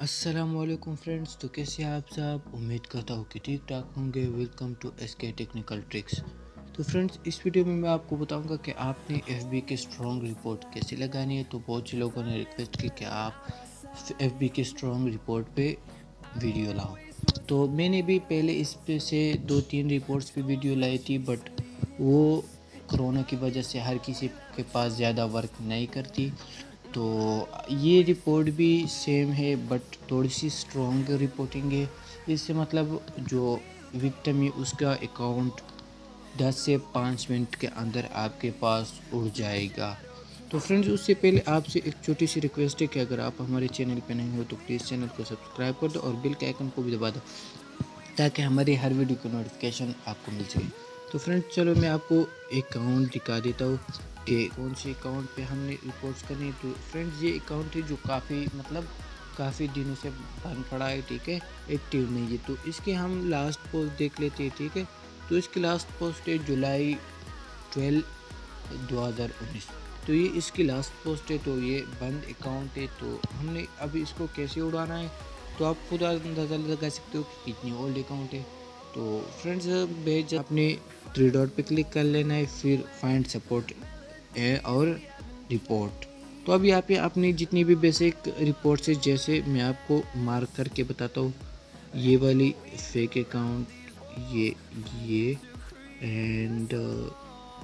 Aslam friends तो कैसे आप सब? उम्मीद करता हूँ कि ठीक ठाक होंगे। Welcome to S K technical tricks तो फ्रेंड्स इस वीडियो में मैं आपको बताऊँगा कि आपने एफ़ बी की स्ट्रॉन्ग रिपोर्ट कैसे लगानी है। तो बहुत से लोगों ने रिक्वेस्ट की कि आप एफ़ बी की स्ट्रॉन्ग रिपोर्ट पे वीडियो लाओ। तो मैंने भी पहले इस पे से दो तीन रिपोर्ट्स पे वीडियो लाई थी बट वो कोरोना की वजह से हर किसी के पास ज़्यादा वर्क नहीं करती। तो ये रिपोर्ट भी सेम है बट थोड़ी सी स्ट्रॉन्ग रिपोर्टिंग है। इससे मतलब जो विक्टम है, उसका अकाउंट 10 से 5 मिनट के अंदर आपके पास उड़ जाएगा। तो फ्रेंड्स उससे पहले आपसे एक छोटी सी रिक्वेस्ट है कि अगर आप हमारे चैनल पर नहीं हो तो प्लीज़ चैनल को सब्सक्राइब कर दो और बिल के आइकन को भी दबा दो, ताकि हमारी हर वीडियो की नोटिफिकेशन आपको मिल सके। तो फ्रेंड्स चलो मैं आपको एक अकाउंट दिखा देता हूँ कि कौन से अकाउंट पे हमने रिपोर्ट्स करनी है। तो फ्रेंड्स ये अकाउंट है जो काफ़ी मतलब काफ़ी दिनों से बंद पड़ा है, ठीक है? एक्टिव नहीं है। तो इसके हम लास्ट पोस्ट देख लेते हैं, ठीक है? तो इसकी लास्ट पोस्ट है जुलाई ट्वेल्व दो हज़ार उन्नीस। तो ये इसकी लास्ट पोस्ट है तो ये बंद अकाउंट है। तो हमने अभी इसको कैसे उड़ाना है? तो आप खुद अंदाज़ा लगा सकते हो कि कितनी ओल्ड अकाउंट है। तो फ्रेंड्स भेज अपने थ्री डॉट पे क्लिक कर लेना है, फिर फाइंड सपोर्ट है और रिपोर्ट तो अब यहाँ पे आपने जितनी भी बेसिक रिपोर्ट्स है, जैसे मैं आपको मार्क करके बताता हूँ, ये वाली फेक अकाउंट ये ये and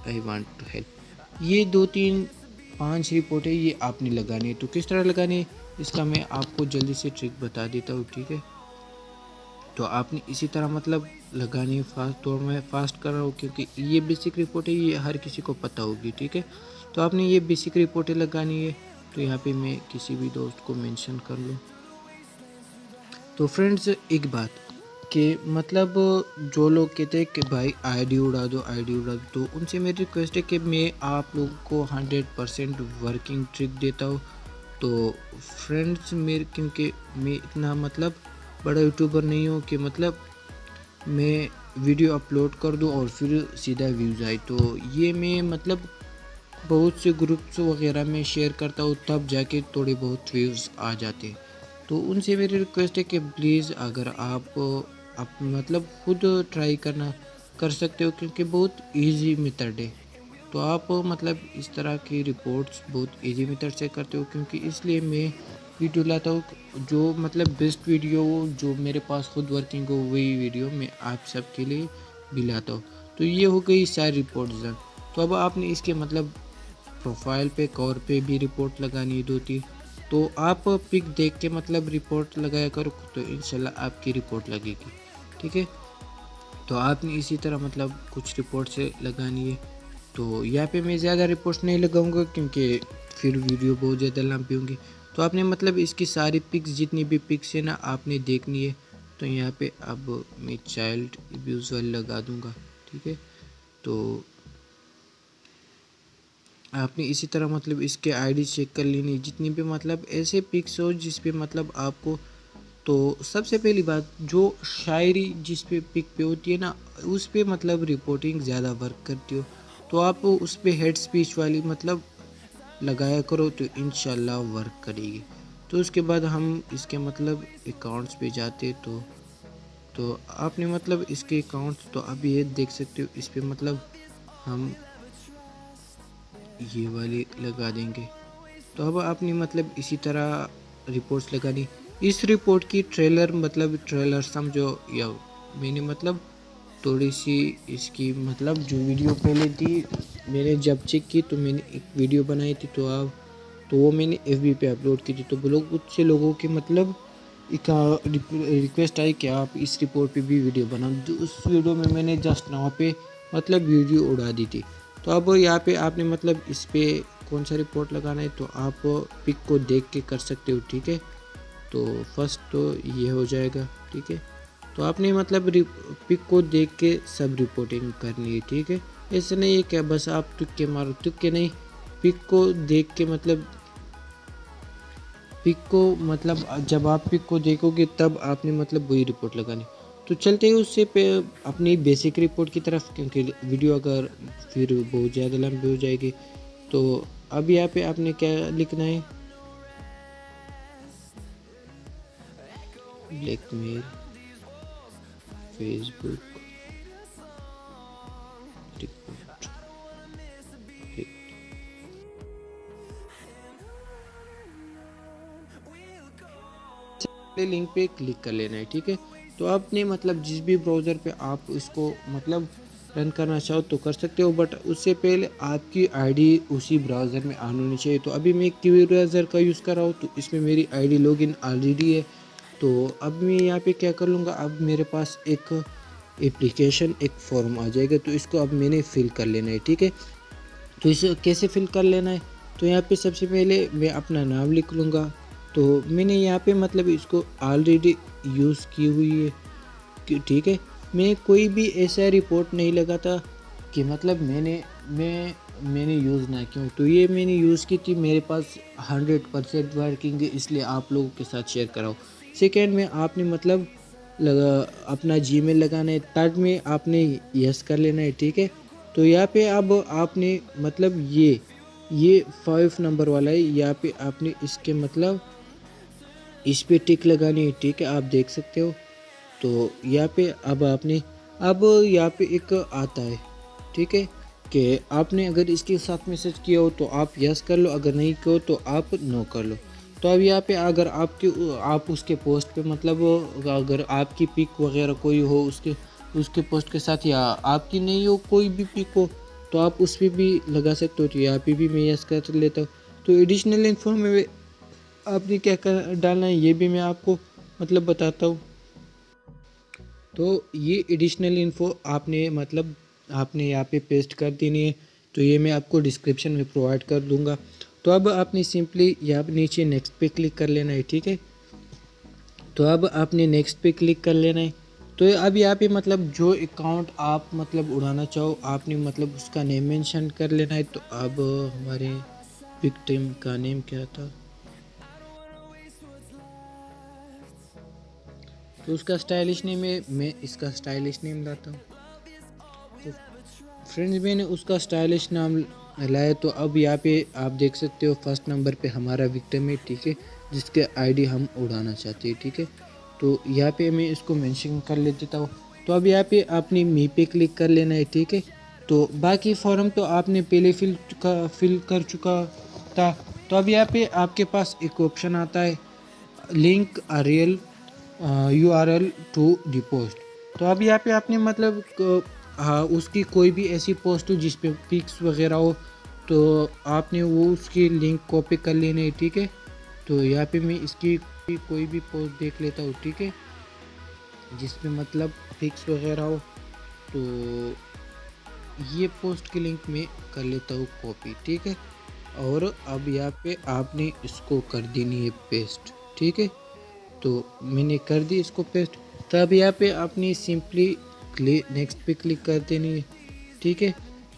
I want to help ये दो तीन पाँच रिपोर्ट है, ये आपने लगानी है। तो किस तरह लगानी है, इसका मैं आपको जल्दी से ट्रिक बता देता हूँ, ठीक है? तो आपने इसी तरह मतलब लगानी है फास्ट तो मैं फास्ट कर रहा हूँ क्योंकि ये बेसिक रिपोर्ट है, ये हर किसी को पता होगी, ठीक है? तो आपने ये बेसिक रिपोर्टें लगानी है तो यहाँ पे मैं किसी भी दोस्त को मेंशन कर लूँ। तो फ्रेंड्स एक बात कि मतलब जो लोग कहते हैं कि भाई आईडी उड़ा दो आईडी उड़ा दो तो उनसे मेरी रिक्वेस्ट है कि मैं आप लोगों को हंड्रेड परसेंट वर्किंग ट्रिक देता हूँ। तो फ्रेंड्स मेरे क्योंकि मैं इतना मतलब बड़ा यूट्यूबर नहीं हूँ कि मतलब मैं वीडियो अपलोड कर दूँ और फिर सीधा व्यूज़ आए। तो ये मैं मतलब बहुत से ग्रुप्स वगैरह में शेयर करता हूँ, तब जाके थोड़े बहुत व्यूज़ आ जाते हैं। तो उनसे मेरी रिक्वेस्ट है कि प्लीज़ अगर आप आप मतलब खुद ट्राई करना, कर सकते हो क्योंकि बहुत इजी मेथड है। तो आप मतलब इस तरह की रिपोर्ट्स बहुत इजी मेथड से करते हो क्योंकि इसलिए मैं वीडियो लाता हूँ। जो मतलब बेस्ट वीडियो हो जो मेरे पास खुद वर्किंग हो, वही वीडियो मैं आप सब के लिए भी लाता हूँ। तो ये हो गई सारी रिपोर्ट तो अब आपने इसके मतलब प्रोफ़ाइल पे कवर पे भी रिपोर्ट लगानी है दो तीन। तो आप पिक देख के मतलब रिपोर्ट लगाया करो तो इंशाल्लाह आपकी रिपोर्ट लगेगी। ठीक है? तो आपने इसी तरह मतलब कुछ रिपोर्ट से लगानी है। तो यहाँ पे मैं ज़्यादा रिपोर्ट्स नहीं लगाऊँगा, क्योंकि फिर वीडियो बहुत ज़्यादा लंबी होंगी। तो आपने मतलब इसकी सारी पिक्स जितनी भी पिक्स है ना आपने देखनी है। तो यहाँ पे अब मैं चाइल्ड अब्यूज़ वाली लगा दूँगा, ठीक है? तो आपने इसी तरह मतलब इसके आईडी चेक कर लेनी जितनी भी मतलब ऐसे पिक्स हो जिस पे मतलब आपको तो सबसे पहली बात, जो शायरी जिस पे पिक पे होती है ना, उस पे मतलब रिपोर्टिंग ज़्यादा वर्क करती हो। तो आप उस पर हेड स्पीच वाली मतलब लगाया करो तो इन वर्क करेगी। तो उसके बाद हम इसके मतलब अकाउंट्स पे जाते तो तो आपने मतलब इसके अकाउंट्स तो आप ये देख सकते हो, इस पर मतलब हम ये वाली लगा देंगे। तो अब आपने मतलब इसी तरह रिपोर्ट्स लगानी। इस रिपोर्ट की ट्रेलर मतलब ट्रेलर समझो, या मैंने मतलब थोड़ी सी इसकी मतलब जो वीडियो पहले थी मैंने जब चेक की तो मैंने एक वीडियो बनाई थी तो आप तो वो मैंने एफ़ बी पे अपलोड की थी। तो लोग कुछ से लोगों के मतलब एक रिक्वेस्ट आई कि आप इस रिपोर्ट पे भी वीडियो बनाओ। जो उस वीडियो में मैंने जस्ट नाव पे मतलब वीडियो उड़ा दी थी। तो अब यहाँ पे आपने मतलब इस पर कौन सा रिपोर्ट लगाना है तो आप पिक को देख के कर सकते हो, ठीक है? तो फ़र्स्ट तो ये हो जाएगा, ठीक है? तो आपने मतलब पिक को देख के सब रिपोर्टिंग करनी है, ठीक है? ऐसे नहीं है क्या बस आप तुक्के मारो, तुक्के नहीं। पिक को देख के मतलब पिक को मतलब जब आप पिक को देखोगे तब आपने मतलब वही रिपोर्ट लगानी। तो चलते हैं उससे पे अपनी बेसिक रिपोर्ट की तरफ़, क्योंकि वीडियो अगर फिर बहुत ज़्यादा लंबी हो जाएगी। तो अब यहाँ पे आपने क्या लिखना है? ब्लैकमेल फेसबुक रिपोर्ट लिंक पे क्लिक कर लेना है, ठीक है? तो आपने मतलब जिस भी ब्राउज़र पे आप इसको मतलब रन करना चाहो तो कर सकते हो बट उससे पहले आपकी आईडी उसी ब्राउज़र में आनी होनी चाहिए। तो अभी मैं क्यू ब्राउज़र का यूज़ कर रहा हूँ तो इसमें मेरी आईडी लॉगिन ऑलरेडी है। तो अब मैं यहाँ पे क्या कर लूँगा? अब मेरे पास एक एप्लीकेशन एक फॉर्म आ जाएगा तो इसको अब मैंने फिल कर लेना है, ठीक है? तो इसे कैसे फिल कर लेना है? तो यहाँ पे सबसे पहले मैं अपना नाम लिख लूँगा। तो मैंने यहाँ पे मतलब इसको ऑलरेडी यूज़ की हुई है ठीक है? मैं कोई भी ऐसा रिपोर्ट नहीं लगा था कि मतलब मैंने, मैं, मैंने यूज़ ना क्यों तो ये मैंने यूज़ की थी, मेरे पास हंड्रेड परसेंट वर्किंग है, इसलिए आप लोगों के साथ शेयर कराओ। सेकेंड में आपने मतलब लगा, अपना जी मेल लगाना है। थर्ड में आपने यस कर लेना है, ठीक है? तो यहाँ पे अब आपने मतलब ये ये फाइव नंबर वाला है, यहाँ पे आपने इसके मतलब इस पर टिक लगानी है, ठीक है? आप देख सकते हो। तो यहाँ पे अब आपने, अब यहाँ पे एक आता है, ठीक है? कि आपने अगर इसके साथ मैसेज किया हो तो आप यस कर लो, अगर नहीं करो तो आप नो कर लो। तो अब यहाँ पे अगर आपके आप उसके पोस्ट पे मतलब अगर आपकी पिक वगैरह कोई हो उसके उसके पोस्ट के साथ या आपकी नहीं हो कोई भी पिक हो तो आप उस पर भी लगा सकते हो तो यहाँ पे भी मैं यस कर लेता हूँ। तो एडिशनल इन्फो में आपने क्या कर, डालना है, ये भी मैं आपको मतलब बताता हूँ। तो ये एडिशनल इन्फो आपने मतलब आपने यहाँ पे पेस्ट कर देनी है तो ये मैं आपको डिस्क्रिप्शन में प्रोवाइड कर दूँगा। तो अब आपने सिंपली यहाँ नीचे नेक्स्ट पे क्लिक कर लेना है, ठीक है? तो अब आपने नेक्स्ट पे क्लिक कर लेना है। तो अब यहाँ पे मतलब जो अकाउंट आप मतलब उड़ाना चाहो, आपने मतलब उसका नेम मेंशन कर लेना है। तो अब हमारे विक्टिम का नेम क्या था? तो उसका स्टाइलिश नेम है, मैं इसका स्टाइलिश नेम लाता हूँ। तो फ्रेंड्स मैंने उसका स्टाइलिश नाम लाया तो अब यहाँ पे आप देख सकते हो फ़र्स्ट नंबर पे हमारा विक्टिम है, ठीक है, जिसके आईडी हम उड़ाना चाहते हैं, ठीक है। तो यहाँ पे मैं इसको मेंशन कर ले देता हूँ। तो अब यहाँ पे आपने मी पे क्लिक कर लेना है, ठीक है। तो बाकी फॉर्म तो आपने पहले फिल का फिल कर चुका था। तो अब यहाँ पे आपके पास एक ऑप्शन आता है link real U R L to the post तो अब यहाँ पे आपने मतलब हाँ उसकी कोई भी ऐसी पोस्ट हो जिस पे पिक्स वगैरह हो तो आपने वो उसकी लिंक कॉपी कर लेनी है, ठीक है? तो यहाँ पे मैं इसकी कोई भी पोस्ट देख लेता हूँ, ठीक है? जिसमें मतलब पिक्स वगैरह हो तो ये पोस्ट की लिंक मैं कर लेता हूँ कॉपी ठीक है? और अब यहाँ पे आपने इसको कर देनी है पेस्ट ठीक है? तो मैंने कर दी इसको पेस्ट तब यहाँ पे आपने सिंपली नेक्स्ट पे क्लिक कर देनी ठीक है?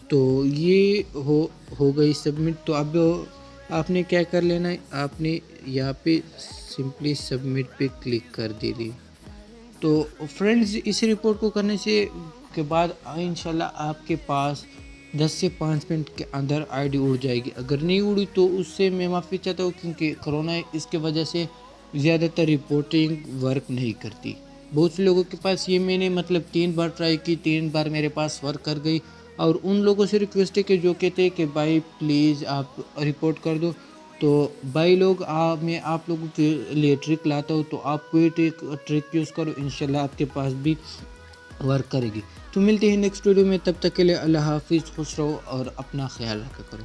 तो ये हो हो गई सबमिट तो अब आपने क्या कर लेना है? आपने यहाँ पे सिंपली सबमिट पे क्लिक कर देनी तो फ्रेंड्स इस रिपोर्ट को करने से के बाद, इंशाल्लाह आपके पास 10 से 5 मिनट के अंदर आईडी उड़ जाएगी। अगर नहीं उड़ी तो उससे मैं माफ़ी चाहता हूँ क्योंकि कोरोना इसके वजह से ज़्यादातर रिपोर्टिंग वर्क नहीं करती। बहुत से लोगों के पास ये मैंने मतलब तीन बार ट्राई की तीन बार मेरे पास वर्क कर गई और उन लोगों से रिक्वेस्ट है कि जो कहते हैं कि भाई प्लीज़ आप रिपोर्ट कर दो। तो भाई लोग आ, मैं आप लोगों के लिए ट्रिक लाता हूँ तो आप कोई ट्रिक ट्रिक यूज़ करो इन आपके पास भी वर्क करेगी। तो मिलते हैं नेक्स्ट वीडियो में तब तक के लिए अल्लाह हाफिज़ खुश रहो और अपना ख्याल रखा करो।